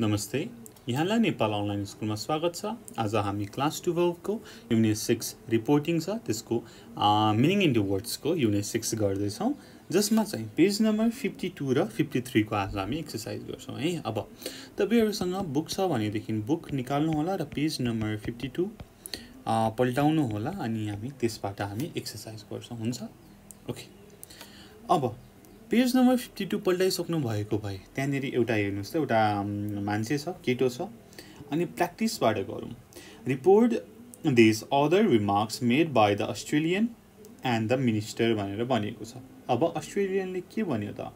नमस्ते। यहाँलाई नेपाल अनलाइन स्कुलमा स्वागत छ। आज हामी क्लास टुवेल्भको युनिट सिक्स रिपोर्टिङ छ। त्यसको मिनिङ इन्टु वर्ड्सको युनिट सिक्स गर्दैछौँ। जसमा चाहिँ पेज नम्बर फिफ्टी टू र फिफ्टी थ्रीको आज हामी एक्सर्साइज गर्छौँ है। अब तपाईँहरूसँग बुक छ भनेदेखि बुक निकाल्नु होला र पेज नम्बर फिफ्टी टू पल्टाउनु होला अनि हामी त्यसबाट हामी एक्सर्साइज गर्छौँ। हुन्छ? ओके। अब पेज नम्बर फिफ्टी टू पल्टाइसक्नु भएको भए त्यहाँनिर एउटा हेर्नुहोस् त एउटा मान्छे छ केटो छ अनि प्र्याक्टिसबाट गरौँ। Report this other remarks made by the Australian and the minister भनेर भनिएको छ। अब अस्ट्रेलियनले के भन्यो त?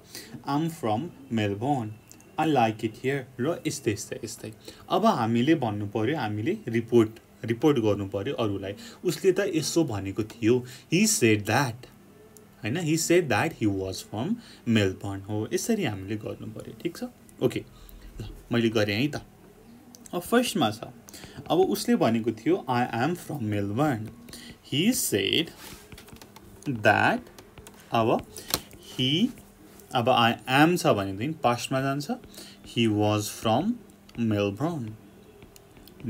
I'm from Melbourne I like it here र यस्तै यस्तै यस्तै। अब हामीले भन्नु पऱ्यो हामीले रिपोर्ट रिपोर्ट गर्नु पऱ्यो अरूलाई। उसले त यसो भनेको थियो। हि सेड द्याट होइन? He said that he was from Melbourne हो यसरी हामीले गर्नु पऱ्यो ठिक छ? ओके ल मैले गरेँ है त। अब फर्स्टमा छ। अब उसले भनेको थियो I am from Melbourne he said that अब हि अब आई एम छ भनेदेखि पास्टमा जान्छ। He was from Melbourne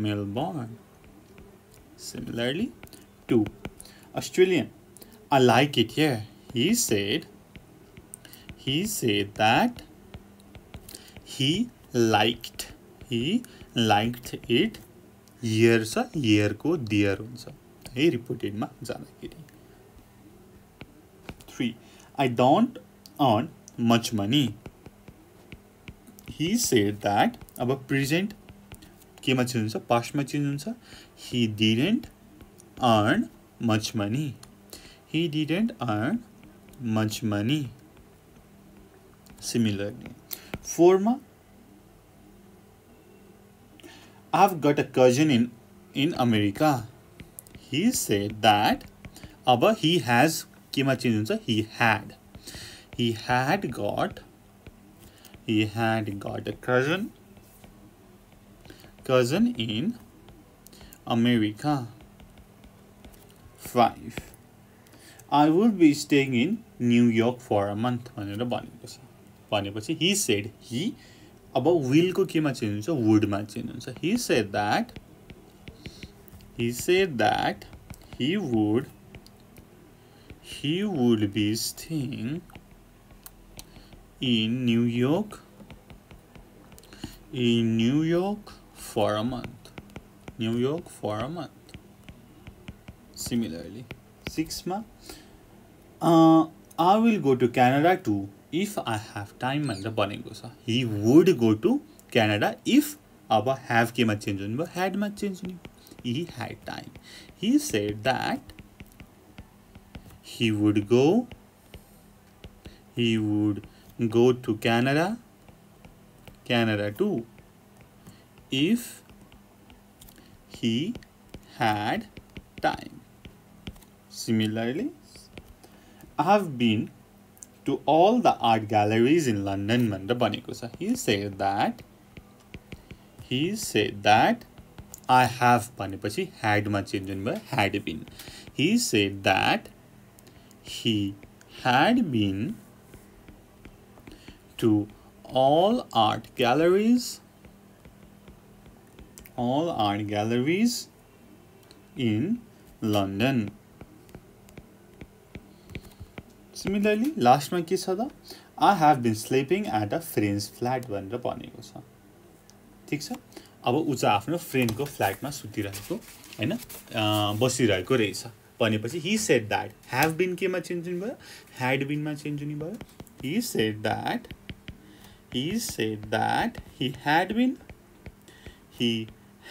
Melbourne similarly to Australian I like it here he said he said that he liked he liked it here छ हियरको there हुन्छ। है रिपोर्टेडमा जाँदाखेरि। Three I don't earn much money he said that अब present केमा change हुन्छ पास्टमा चेन्ज हुन्छ he didn't earn much money he didn't earn much money. Similarly, Forma. I've got a cousin in, in America. He said that Abba he has he had. He had got he had got a cousin cousin in America. Five. I would be staying in New York for a month भनेर भनेको छ। भनेपछि he said he अब विलको केमा change हुन्छ वुडमा change हुन्छ he said that he said that he would he would be staying in New York in New York for a month New York for Uh, I will go to Canada too if I have time and the burning goes. He would go to Canada if Abba have time a change on had much change. He had time. He said that he would go, he would go to Canada, Canada too, if he had time. Similarly, I have been to all the art galleries in London, Mandabanikusa. He said that he said that I have Panipachi had my children by had been. He said that he had been to all art galleries all art galleries in London similarly लास्टमा के छ त? I have been sleeping at a friend's flat भनेर भनेको छ। ठिक छ? अब ऊ चाहिँ आफ्नो फ्रेन्डको फ्ल्याटमा सुतिरहेको होइन? बसिरहेको रहेछ। भनेपछि he said that have been केमा चेन्ज हुने भयो? ह्याड बिनमा चेन्ज हुने भयो? He said that he said that he had been he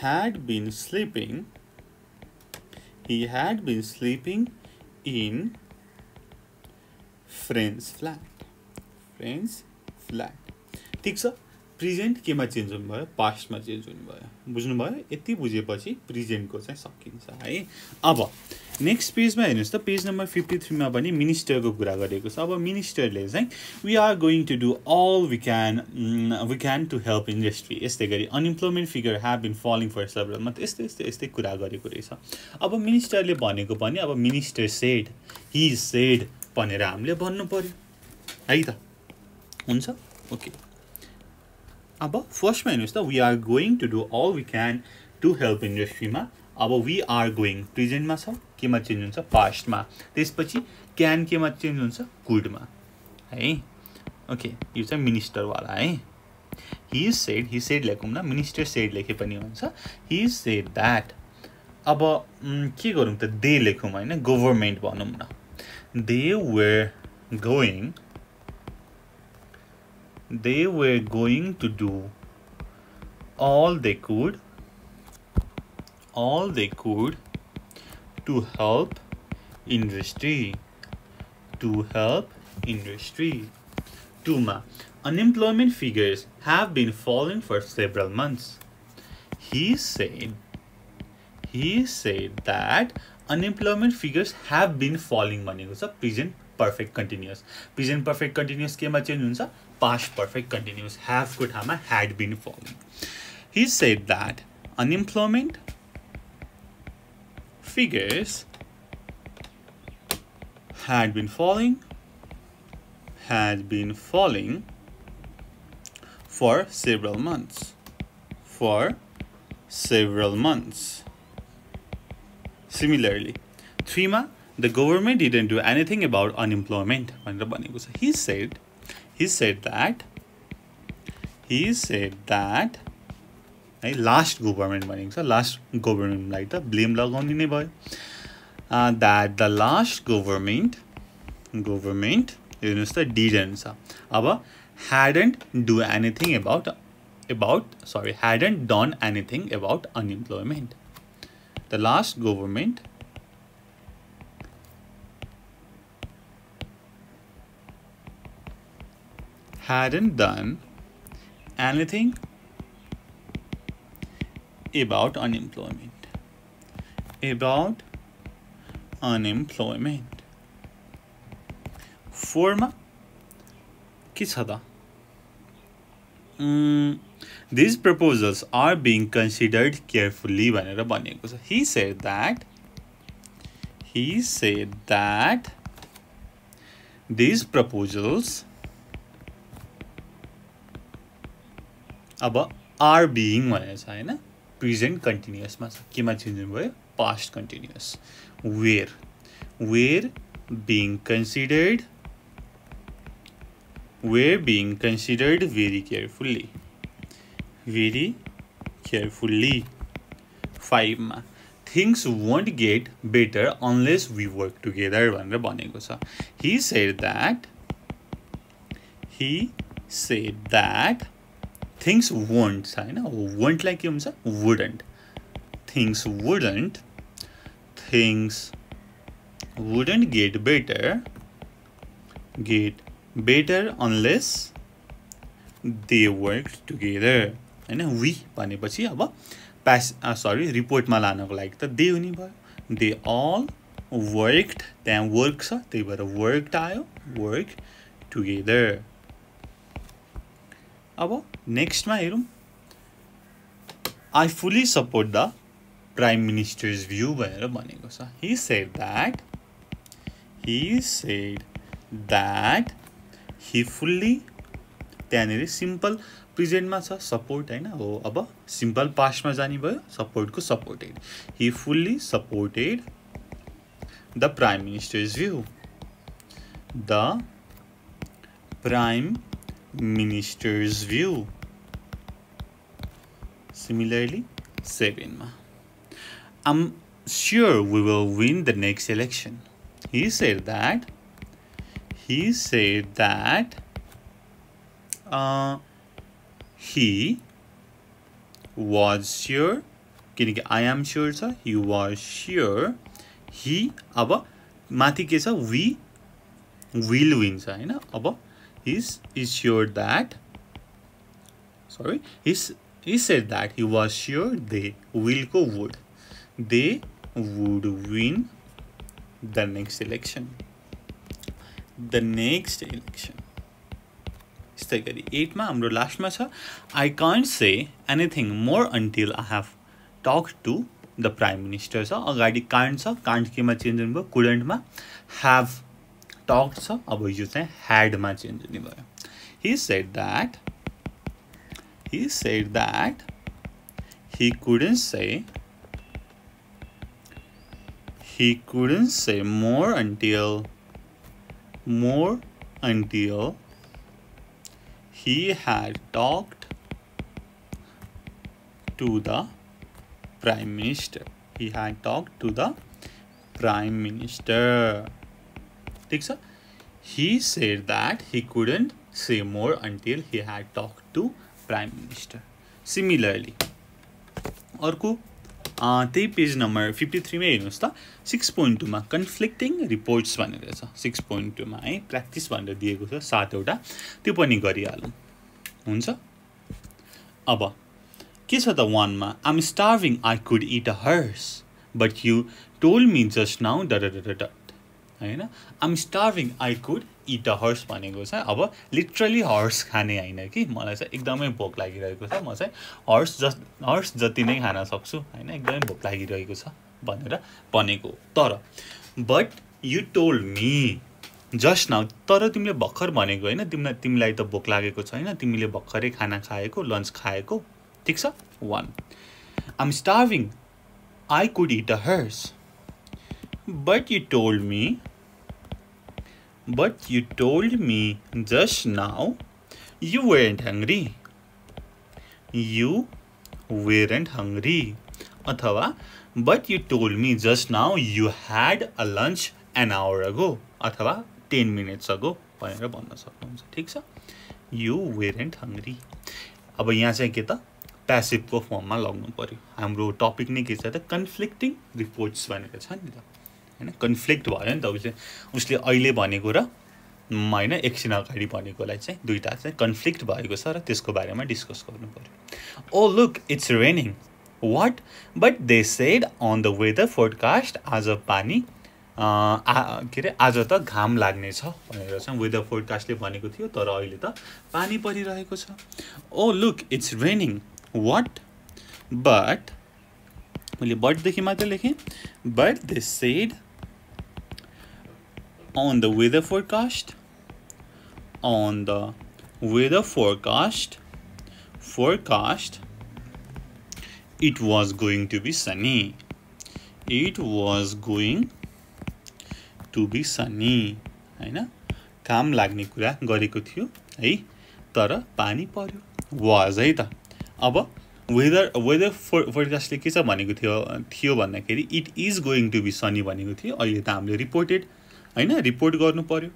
had been sleeping he had been sleeping in friend's flat friend's flat ठिक छ? प्रिजेन्ट केमा change हुनुभयो? पास्टमा चेन्ज हुनुभयो? बुझ्नुभयो? यति बुझेपछि प्रिजेन्टको चाहिँ सकिन्छ है? अब नेक्स्ट पेजमा हेर्नुहोस् त पेज नम्बर फिफ्टी थ्रीमा पनि मिनिस्टरको कुरा गरेको छ। अब मिनिस्टरले चाहिँ we are going to do all we can we can to help industry यस्तै गरी unemployment figure have been falling for several मात्र यस्तै यस्तै यस्तै कुरा गरेको रहेछ। अब मिनिस्टरले भनेको पनि अब मिनिस्टर सेड हि सेड भनेर हामीले भन्नु पऱ्यो है त? हुन्छ? ओके। अब फर्स्टमा हेर्नुहोस् त we are going to do all we can to help इन्डस्ट्रीमा अब वी आर गोइङ प्रेजेन्टमा छ केमा चेन्ज हुन्छ? पास्टमा त्यसपछि क्यान केमा चेन्ज हुन्छ? कुडमा है? ओके यो चाहिँ मिनिस्टरवाला है? हि सेड हि सेड लेखौँ न मिनिस्टर सेड लेखे पनि हुन्छ। हि सेड द्याट अब के गरौँ त? दे लेखौँ होइन गभर्मेन्ट भनौँ न। they were going they were going to do all they could all they could to help industry to help industry. Tuma unemployment figures have been falling for several months. He said he said that unemployment figures have been falling भनेको छ present perfect continuous present perfect continuous केमा change हुन्छ past perfect continuous ह्याभको ठाउँमा had been falling he said that unemployment figures had been falling had been falling for several months. For several months. Similarly, Threema, the government didn't do anything about unemployment. He said, he said that, he said that, है last government भनेको छ last गभर्मेन्टलाई त blame लगाउने नै भयो that the last government government हेर्नुहोस् त डिडन्ट छ अब hadn't do anything about about sorry hadn't done anything about unemployment the last government. Hadn't done anything about unemployment. About unemployment. Forma? Kis hada mm. These proposals are being considered carefully भनेर भनिएको छ he said that he said that these proposals अब are being भनेको छ होइन present कन्टिन्युसमा छ केमा चेन्ज भयो past continuous were were being considered were being considered very carefully. Very carefully. 5 ma things won't get better unless we work together भनेर भनेको छ he said that he said that things won't छ होइन won't लाई के हुन्छ wouldn't things wouldn't things wouldn't get better get better unless they work together होइन we भनेपछि अब प्यास सरी रिपोर्टमा लानको लागि त दे हुने भयो। दे अल वर्कड त्यहाँ वर्क छ त्यही भएर वर्कड आयो वर्क टुगेदर अब नेक्स्टमा हेरौँ। I fully support the prime minister's view भनेर भनेको छ। He said that he said that he fully त्यहाँनिर सिम्पल प्रेजेन्टमा छ सपोर्ट होइन हो। अब सिम्पल पास्टमा जाने भयो सपोर्टको supported he fully supported the prime minister's view the prime minister's view similarly सेभेनमा I'm sure we will win the next election. He said that he said that uh, he was sure किनकि I am sure छ he was sure he अब माथि के छ we will win छ होइन अब his is sure that sorry his said that he was sure they will go would they would win the next election the next election यस्तै गरी एटमा हाम्रो लास्टमा छ I can't say anything more until I have talk to the prime minister छ अगाडि can't छ can't केमा चेन्ज हुनुभयो कुडेन्टमा ह्याभ टक छ अब यो चाहिँ ह्याडमा चेन्ज हुने भयो he said that he said that he couldn't say he couldn't say more until more until he had talked to the prime minister he had talked to the prime minister he said that he couldn't say more until he had talked to prime minister similarly अर्को त्यही page number fifty थ्रीमै हेर्नुहोस् त six point टूमा conflicting reports भनेर छ six point टूमा है practice भनेर दिएको छ सातवटा त्यो पनि गरिहालौँ हुन्छ अब के छ त वानमा I'm starving I could eat a horse but you told me just now that होइन? I'm starving I could eat a horse भनेको छ। अब लिटरली हर्स खाने होइन कि? मलाई चाहिँ एकदमै भोक लागिरहेको छ। म चाहिँ हर्स जस हर्स जति नै खान सक्छु होइन? एकदमै भोक लागिरहेको छ भनेर भनेको तर but you told me just now तर तिमीले भर्खर भनेको होइन तिमीलाई तिमीलाई त भोक लागेको छैन तिमीले भर्खरै खाना खाएको लन्च खाएको ठिक छ? One I'm starving I could eat a horse but you told me But you told me just now you weren't hungry. You weren't hungry. अथवा but you told me just now you had a lunch an hour ago. अथवा 10 minutes ago भनेर भन्न सक्नुहुन्छ ठिक छ you वेरेन्ट hungry अब यहाँ चाहिँ के त प्यासिभको फर्ममा लग्नु पऱ्यो हाम्रो टपिक नै के छ त कन्फ्लिक्टिङ रिपोर्ट्स भनेको छ नि त होइन? कन्फ्लिक्ट भयो नि त उसले। उसले अहिले भनेको र होइन एकछिन अगाडि भनेकोलाई चाहिँ दुइटा चाहिँ कन्फ्लिक्ट भएको छ र त्यसको बारेमा डिस्कस गर्नु पऱ्यो ओ look it's raining what but they said on the weather forecast आज पानी के अरे आज त घाम लाग्नेछ भनेर चाहिँ वेदर फोडकास्टले भनेको थियो तर अहिले त पानी परिरहेको छ। ओ look it's raining what but मैले बटदेखि मात्रै लेखेँ। But they said on the weather forecast on the weather forecast forecast it was going to be sunny it was going to be sunny होइन काम लाग्ने कुरा गरेको थियो है तर पानी पर्यो वाज है त अब वेदर वेदर फो फोरकास्टले के छ भनेको थियो थियो भन्दाखेरि it is going to be sunny भनेको थियो अहिले त हामीले रिपोर्टेड होइन रिपोर्ट गर्नु पऱ्यो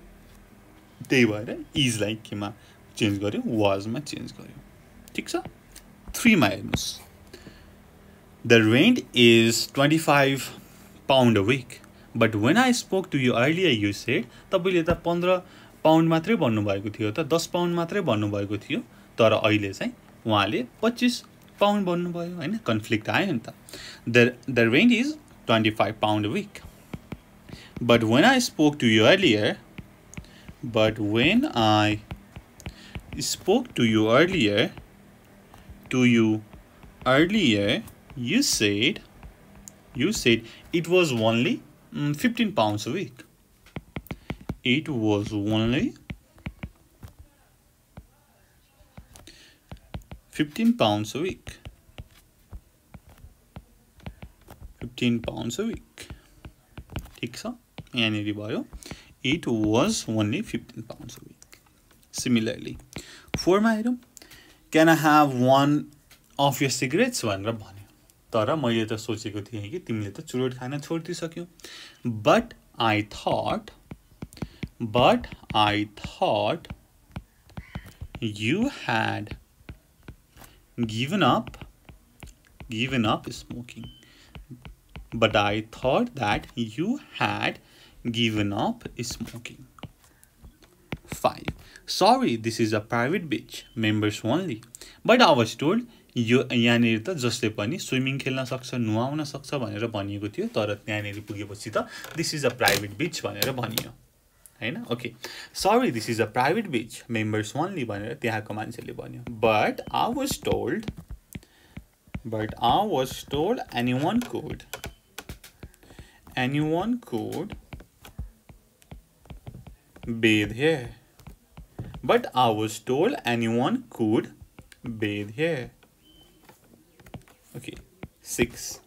त्यही भएर इजलाई केमा चेन्ज गर्यो वाजमा चेन्ज गर्यो। ठिक छ? थ्रीमा हेर्नुहोस्। The rent is twenty five pound a week but when I spoke to you earlier you said तपाईँले त पन्ध्र पाउन्ड मात्रै भन्नुभएको थियो त दस पाउन्ड मात्रै भन्नुभएको थियो। तर अहिले चाहिँ उहाँले पच्चिस पाउन्ड भन्नुभयो होइन? कन्फ्लिक्ट आयो नि त। The the rent is twenty five pound week but when I spoke to you earlier but when I spoke to you earlier to you earlier you said you said it was only mm, 15 pounds a week it was only 15 pounds a week 15 pounds a week ठिक छ यहाँनिर भयो। It was only fifteen pounds week similarly फोरमा हेरौँ। Can I have one of your cigarettes भनेर भन्यो। तर मैले त सोचेको थिएँ कि तिमीले त चुरोट खान छोडिदिइसक्यौ। But I thought but I thought you had given up given up smoking. But i thought that you had given up smoking. 5. Sorry, this is a private beach, members only. But I was told यो यहाँनिर त जसले पनि swimming खेल्न सक्छ नुहाउन सक्छ भनेर भनिएको थियो तर त्यहाँनिर पुगेपछि त this is a private beach भनेर भनियो होइन okay sorry this is a private beach members only भनेर त्यहाँको मान्छेले भन्यो but I was told but I was told anyone could anyone could bathe here. But I was told anyone could bathe here. Okay, six.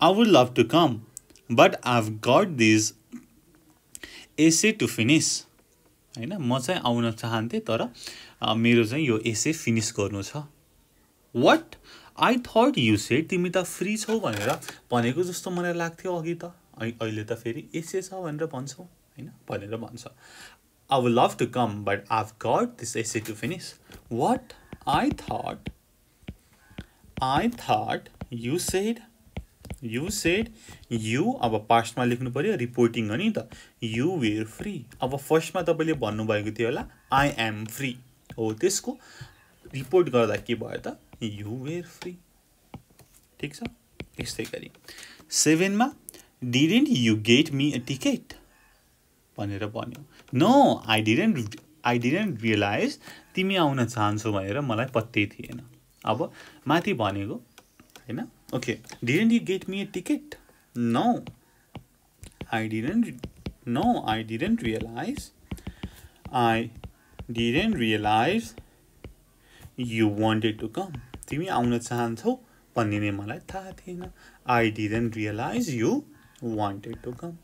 I would love to come, but I've got this essay to finish. होइन म चाहिँ आउन चाहन्थेँ तर मेरो चाहिँ यो एसे finish गर्नु छ what I thought you said तिमी त फ्री छौ भनेर भनेको जस्तो मलाई लाग्थ्यो अघि त अहिले त फेरि एसे छ भनेर भन्छौ होइन भनेर भन्छ I would love to come, but I've got this essay to finish. What? I thought, I thought you said, you said, you अब पास्टमा लेख्नु पऱ्यो रिपोर्टिङ हो नि त। यु वेयर फ्री अब फर्स्टमा तपाईँले भन्नुभएको थियो होला आई एम फ्री हो त्यसको रिपोर्ट गर्दा के भयो त? यु वेयर फ्री ठिक छ? यस्तै गरी। सेभेनमा didn't you get me a ticket भनेर भन्यो। No I didn't I didn't realise तिमी आउन चाहन्छौ भनेर मलाई पत्तै थिएन। अब माथि भनेको होइन? Okay didn't you get me a ticket no I didn't no I didn't realise I didn't realise you wanted to come तिमी आउन चाहन्छौ भन्ने नै मलाई थाहा थिएन। I didn't realise you wanted to come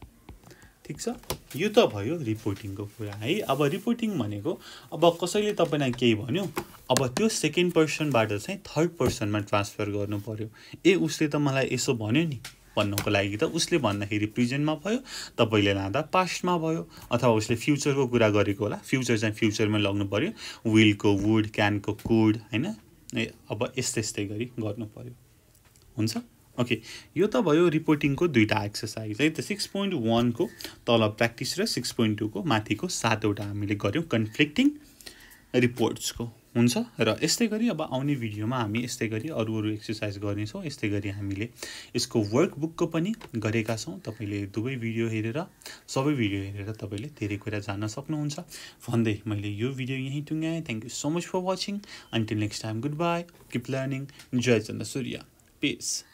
ठिक छ? यो त भयो रिपोर्टिङको कुरा है? अब रिपोर्टिङ भनेको अब कसैले तपाईँलाई केही भन्यो अब त्यो सेकेन्ड पर्सनबाट चाहिँ थर्ड पर्सनमा ट्रान्सफर गर्नु पऱ्यो ए उसले त मलाई यसो भन्यो नि भन्नुको लागि त उसले भन्दाखेरि प्रेजेन्टमा भयो तपाईँले लाँदा पास्टमा भयो अथवा उसले फ्युचरको कुरा गरेको होला फ्युचर चाहिँ फ्युचरमा लग्नु पऱ्यो विलको वुड क्यानको कुड होइन? अब यस्तै यस्तै गरी गर्नु पऱ्यो हुन्छ? ओके यो त भयो रिपोर्टिङको दुईवटा एक्सर्साइज है त सिक्स पोइन्ट वानको तल प्र्याक्टिस र सिक्स पोइन्ट टूको माथिको सातवटा हामीले गऱ्यौँ कन्फ्लिक्टिङ रिपोर्ट्सको हुन्छ? र यस्तै गरी अब आउने भिडियोमा हामी यस्तै गरी अरू अरू एक्सर्साइज गर्नेछौँ यस्तै गरी हामीले यसको वर्कबुकको पनि गरेका छौँ। तपाईँले दुवै भिडियो हेरेर सबै भिडियो हेरेर तपाईँले धेरै कुरा जान्न सक्नुहुन्छ। भन्दै मैले यो भिडियो यहीँ टुङ्गाएँ thank you so much for watching until next time goodbye keep learning Jai Chandra Surya. Peace